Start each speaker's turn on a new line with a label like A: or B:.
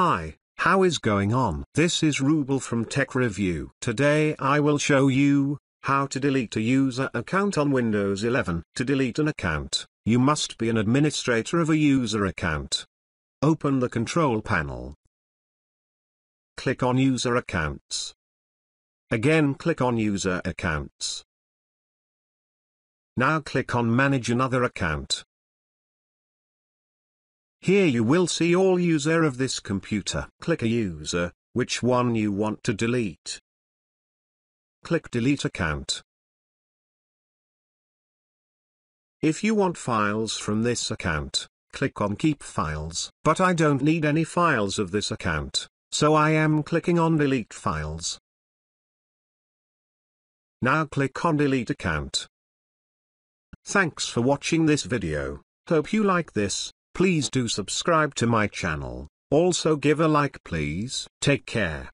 A: Hi, how is going on? This is Rubel from Tech Review. Today I will show you how to delete a user account on Windows 11. To delete an account, you must be an administrator of a user account. Open the control panel. Click on User Accounts. Again click on User Accounts. Now click on Manage another account. Here you will see all user of this computer. Click a user, which one you want to delete. Click Delete Account. If you want files from this account, click on Keep Files. But I don't need any files of this account, so I am clicking on Delete Files. Now click on Delete Account. Thanks for watching this video, hope you like this. Please do subscribe to my channel, also give a like please. Take care.